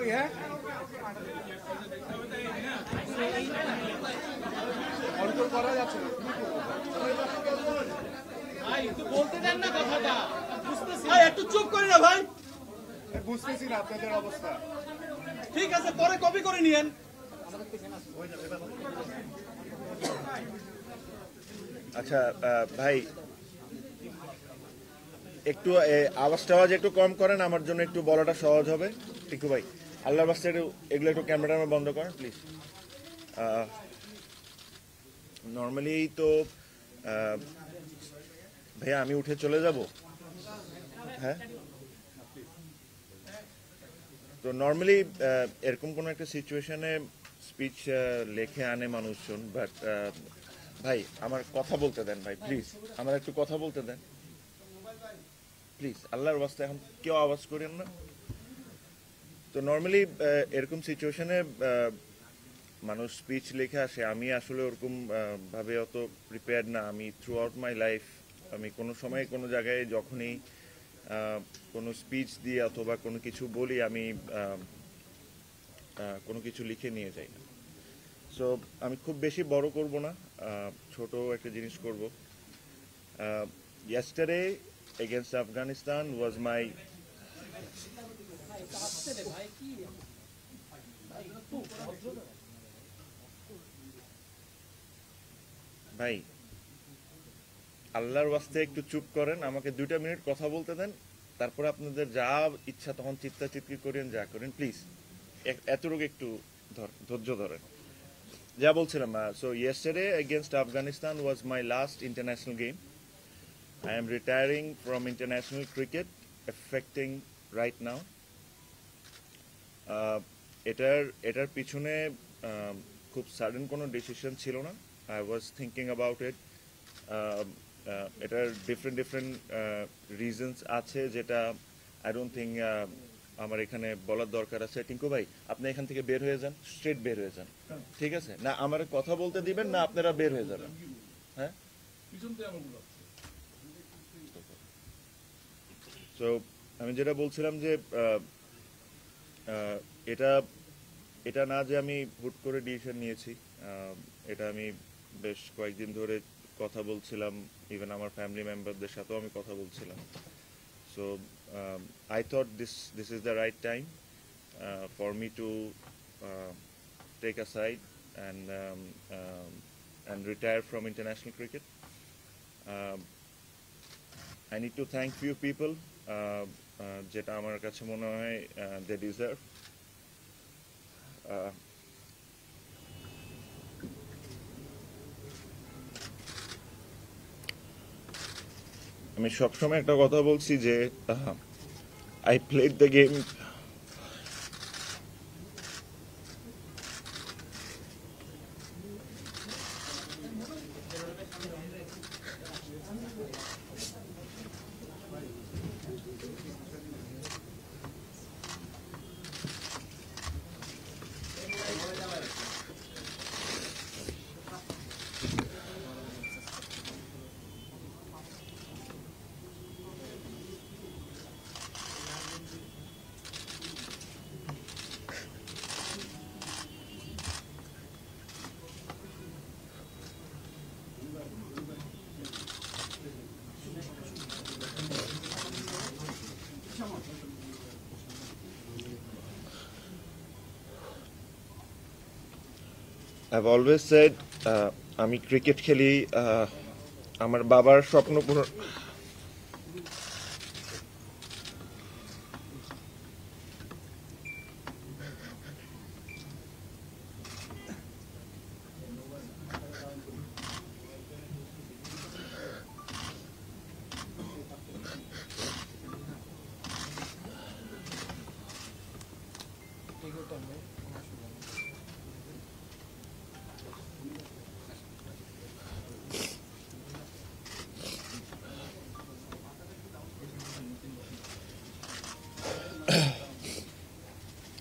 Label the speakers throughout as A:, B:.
A: করি হ্যাঁ? কন্ট্রোল করা যাচ্ছে
B: একটু বলতে দেন না কথাটা। একটু চুপ করি না ভাই।
A: বুঝতেছি না আপনাদের অবস্থা।
B: ঠিক আছে পরে কপি করে নিয়েন।
C: আচ্ছা আহ, ভাই একটু আওয়াজ টাওয়াজ একটু কম করেন আমার জন্য একটু বলাটা সহজ হবে। টিকু ভাই। আল্লাহর বাস্তে এগুলো একটু ক্যামেরা বন্ধ করেন প্লিজ নর্মালি তো ভাইয়া আমি উঠে চলে যাব? হ্যাঁ? তো নর্মালি এরকম কোনো একটা সিচুয়েশনে স্পিচ লেখে আনে মানুষজন বাট ভাই, আমার কথা বলতে দেন ভাই প্লিজ আমার একটু কথা বলতে দেন। প্লিজ আল্লাহর বাস্তে এখন কেউ আওয়াজ করেন না। তো নর্মালি এরকম সিচুয়েশনে মানুষ স্পিচ লিখে আসে। আমি আসলে ওরকম ভাবে অত প্রিপেয়ার না। আমি থ্রু আউট মাই লাইফ আমি কোনো সময় কোনো জায়গায় যখনই কোনো স্পিচ দিয়ে অথবা কোনো কিছু বলি, আমি কোনো কিছু লিখে নিয়ে যাই না। সো আমি খুব বেশি বড় করব না ছোট একটা জিনিস করব। ইয়াস্টারে against Afghanistan was my ভাই, আল্লাহর ওয়াস্তে একটু চুপ করেন, আমাকে দুইটা মিনিট কথা বলতে দেন, তারপরে আপনাদের যা ইচ্ছা তখন চিত্তা চিৎকি করেন, যা করেন প্লিজ এতটুকু একটু ধৈর্য ধরেন। যা বলছিলাম so yesterday against Afghanistan was my last international game I am retiring from international cricket affecting right now এটার এটার পিছনে খুব সাডেন কোনো ডিসিশন ছিল না। I was thinking about it এটার ডিফারেন্ট ডিফারেন্ট রিজনস আছে যেটা আই ডোন্ট থিঙ্ক আমার এখানে বলার দরকার আছে। টিঙ্কু ভাই, আপনি এখান থেকে বের হয়ে যান স্ট্রেট বের হয়ে যান। ঠিক আছে? না, আমার কথা বলতে দিবেন, না আপনারা বের হয়ে যাবেন। হ্যাঁ? তো, আমি যেটা বলছিলাম যে এটা এটা না যে আমি হুট করে ডিসিশন নিয়েছি। এটা আমি বেশ কয়েকদিন ধরে কথা বলছিলাম ইভেন আমার ফ্যামিলি মেম্বারদের সাথেও আমি কথা বলছিলাম। So I thought this this is the right time for me to take a side and and retire from international cricket I need to thank uh, uh, যেটা আমার কাছে মনে হয় দে ডিজার্ভ আমি সবসময় একটা কথা বলছি যে I played the game Always said uh, আমি ক্রিকেট খেলি uh, আমার বাবার স্বপ্ন পূরণ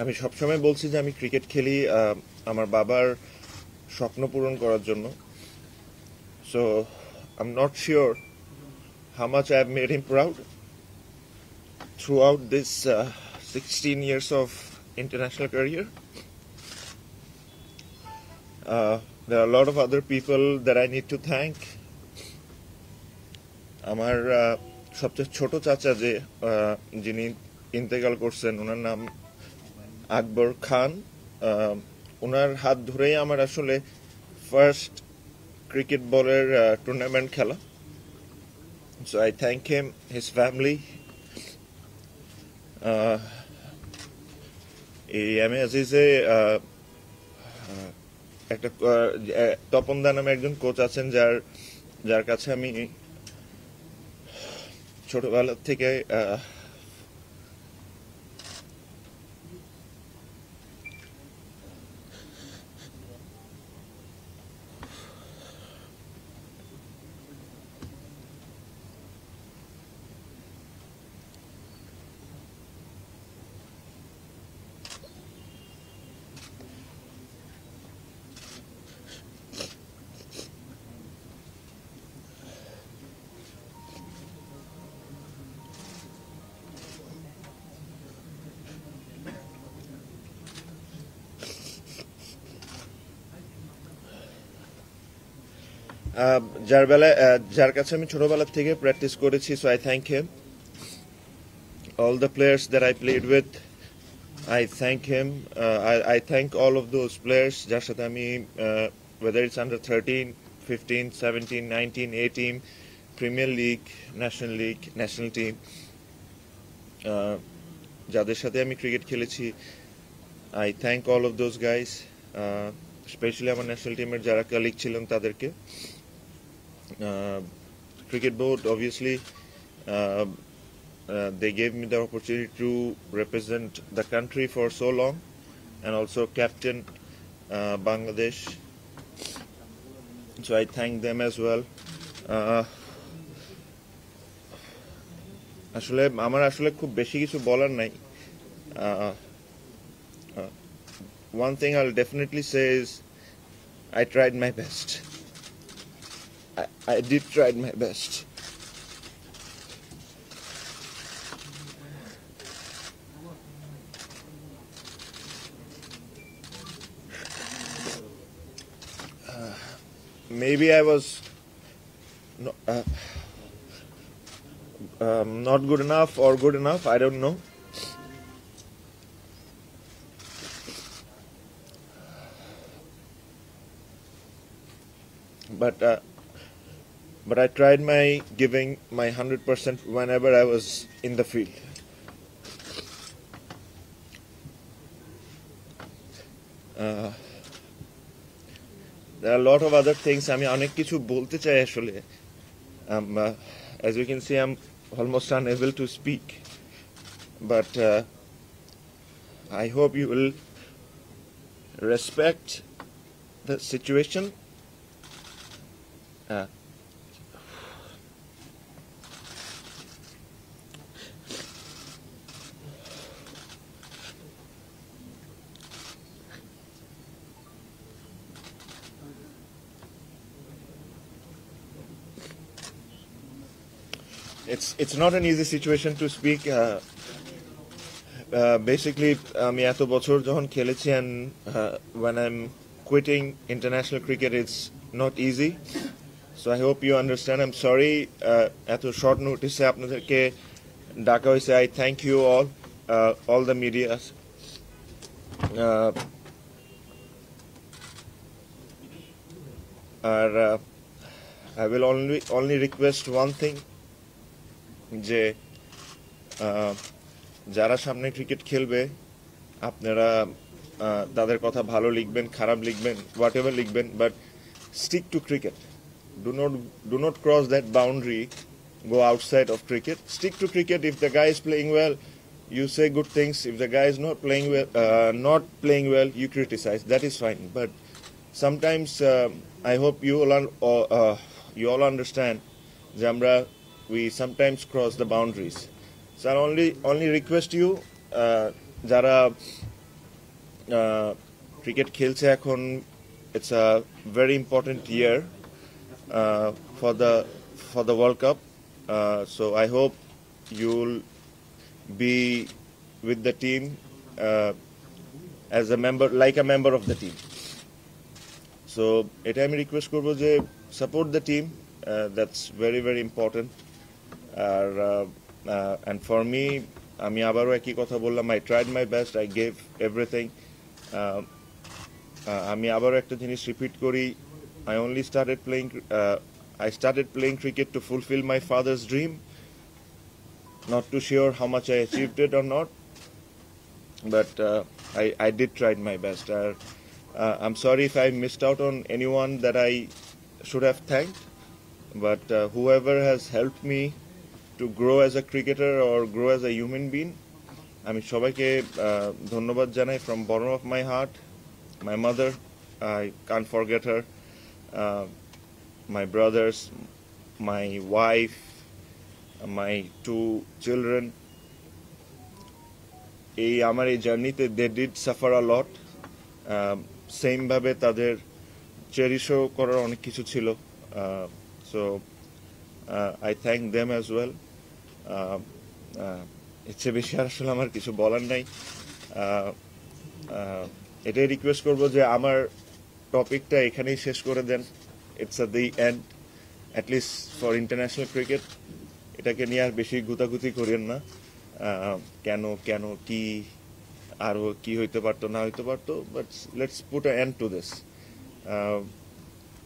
C: আমি সবসময় বলছি যে আমি ক্রিকেট খেলি আমার বাবার স্বপ্ন পূরণ করার জন্য so I am not sure how much I have made him proud throughout this sixteen years of international career Uh, there a lot of other people that I need to thank. আমার সবচেয়ে ছোট চাচা যে যিনি ইন্তেকাল করছেন ওনার নাম আকবর খান ওনার হাত ধরেই আমার আসলে ফার্স্ট ক্রিকেট বলের টুর্নামেন্ট খেলা। So I thank him his family এই এম এ আজিজে একটা তপন দা নামে একজন কোচ আছেন যার যার কাছে আমি ছোটবেলা থেকে যার বেলা যার কাছে আমি ছোটবেলা থেকে প্র্যাকটিস করেছি so I thank them all the players there I played with I thank them I thank all of those players যার সাথে আমি whether it's under thirteen fifteen seventeen nineteen eighteen premier league national league national team যাদের সাথে আমি cricket খেলেছি I thank all of those guys specially আমার national টিমের যারা কালিগ ছিলেন তাদেরকে. Cricket board obviously uh, they gave me the opportunity to represent the country for so long and also captain uh, Bangladesh. So I thank them as well. Uh, আসলে আমার আসলে খুব বেশি কিছু বলার নাই one thing I definitely say is I tried my best I did try my best. maybe I was no, uh, um, not good enough or good enough. I don't know. But uh, but I tried my giving my hundred percent whenever I was in the field. Uh, there are a lot of other things আমি অনেক কিছু বলতে চাই আসলে um, uh, as you can see I'm almost unable to speak but uh, I hope you will respect the situation uh, it's it's not an easy situation to speak. Uh, uh, basically, আমি এত বছর যখন খেলেছি and uh, when I'm quitting international cricket, it's not easy. So I hope you understand. I'm sorry uh, এত short notice এ আপনাদেরকে ডাকা হয়েছে. I thank you all, uh, all the media. Uh, R uh, I will only only request one thing. যে যারা সামনে cricket খেলবে, আপনারা তাদের কথা ভালো লিখবেন, খারাপ লিখবেন হোয়াট এভার লিখবেন but stick to cricket do not do not cross that boundary go outside of cricket stick to cricket if the guy is playing well you say good things if the guy is not playing well not playing well you criticize that is fine but sometimes I hope you you all understand যে আমরা we sometimes cross the boundaries. So I only only request you uh, যারা cricket খেলছে এখন it's a very important year uh, for the for the World Cup. Uh, so I hope you'll be with the team uh, as a member like a member of the team so এটা আমি request করব যে support the team that's very very important R and for me আমি আবারও একই কথা বললাম I tried my best I gave everything আমি আবারও একটা জিনিস রিপিট করি I only started playing I started playing cricket to fulfil my father's dream not too sure how much I achieved it or not, but uh, I, I did try my best. Uh, uh, I'm sorry if I missed out on anyone that I should have thanked, but uh, whoever has helped me to grow as a cricketer or grow as a human being, আমি সবাইকে ধন্যবাদ জানাই from bottom of my heart my mother I can forget her my brothers my wife my two children এই আমার এই জার্নিতে they did suffer a lot সেমভাবে তাদের চেরিশও করার অনেক কিছু ছিল। So I thank them as well চেয়ে বেশি আর আসলে আমার কিছু বলার নাই। এটাই রিকোয়েস্ট করব যে আমার টপিকটা এখানেই শেষ করে দেন। It's a the end at least for international cricket এটাকে নিয়ে আর বেশি গুতাগুতি করেন না। কেন কেন, কি আরও কি হইতে পারতো, না হইতে পারতো but let's put a end to this I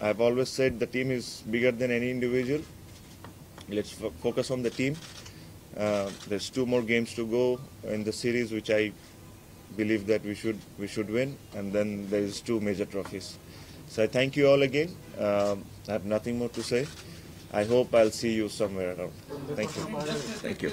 C: have always said the team is bigger than any individual fo- focus on the team. Uh, there's two more games to go in the series, which I believe that we should we should win, and then there is two major trophies. So I thank you all again. Um, I have nothing more to say. I hope I'll see you somewhere around. Thank you. Thank you.